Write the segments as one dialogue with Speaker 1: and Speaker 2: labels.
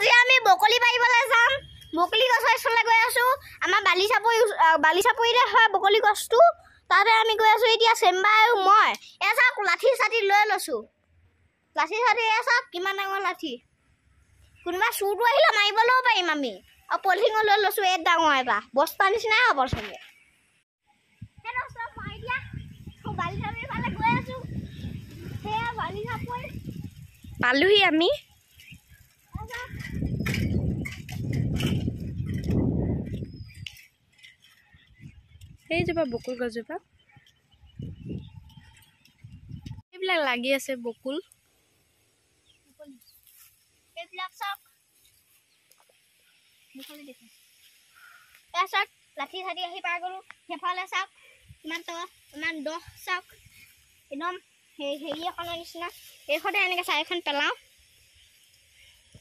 Speaker 1: আজি আমি বকলি পাৰিবলৈ যাম। বকলি গছৰ ওচৰলৈ গৈ আছো। আমাৰ বালি চাপৰি বালি চাপৰিতে হয় বকলি গছটো তাতে আমি গৈ আছো এতিয়া চেম্বাৰ আৰু মই। এয়া চাওক লাঠি চাঠি লৈ লৈছো। লাঠি চাঠি এয়া চাওক কিমান ডাঙৰ লাঠি। কোনোবা চুৰটো আহিলে মাৰিবলৈও পাৰিম আমি। আৰু পলিথিঙো লৈ লৈছো এই ডাঙৰ এটা। বস্তা নিচিনাই হ'ব চাগে। সেই দোস্ত, মই এতিয়া বালি চাপৰি ফালে গৈ আছো সেয়া বালি চাপৰি
Speaker 2: পালোহি আমি সেইজোপা বকুল গছজোপা। এইবিলাক লাগি আছে বকুল।
Speaker 1: লাঠি চাঠি আহি পাই গ'লো। সেইফালে চাওক। ইমান দ ইমান দ চাওক। একদম সেই হেৰি এখনৰ নিচিনা। এইখনতে এনেকৈ চাৰিখন পেলাওঁ।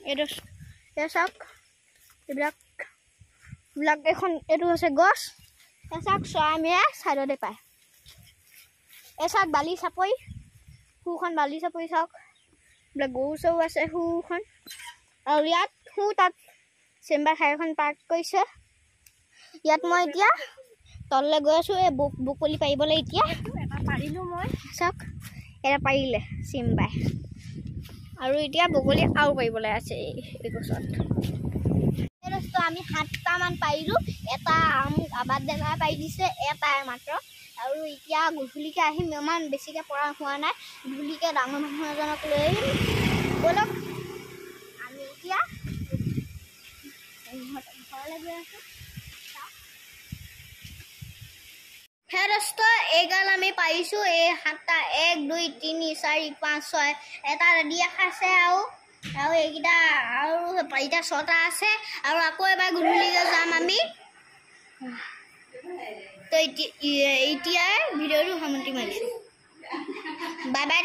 Speaker 1: এইটো এই চাওক। এইবিলাক এইবিলাক এইখন এইটো হৈছে গছ। এই চাওক চৰাই মেৰাই ছাইডতে পায়। এই চাওক বালি চাপৰি সোঁখন বালি চাপৰি চাওক। এইবিলাক গৰু চৰু আছে সোঁখন। আৰু ইয়াত সোঁ তাত চেম্বাৰ ঠাইখন পাৰ্ক কৰিছে। ইয়াত মই এতিয়া তললৈ গৈ আছোঁ এই বক বকলি পাৰিবলৈ এতিয়া।
Speaker 2: পাৰিলোঁ মই
Speaker 1: চাওক এটা পাৰিলে চিম্বাই আৰু এতিয়া বগলী আৰু পাৰিবলৈ আছে এই গছত। আমি সাতটামান পাৰিলোঁ। এটা আবাদ দেৱাই পাৰি দিছে এটাই মাত্ৰ। আৰু এতিয়া গধূলিকৈ আহিম ইমান বেছিকৈ পৰা হোৱা নাই। গধূলিকৈ ডাঙৰ মানুহ এজনক লৈ আহিম। ব'লক আমি এতিয়া হে দোস্ত এইগাল আমি পাৰিছোঁ। এই সাতটা এক দুই তিনি চাৰি পাঁচ ছয় এটা ৰেডি আছে আৰু আৰু এইকেইটা আৰু এতিয়া ছটা আছে। আৰু আকৌ এবাৰ গধূলিকৈ যাম আমি। তো এতিয়া ভিডিঅ'টো সামৰণি মাৰিছোঁ। Bye bye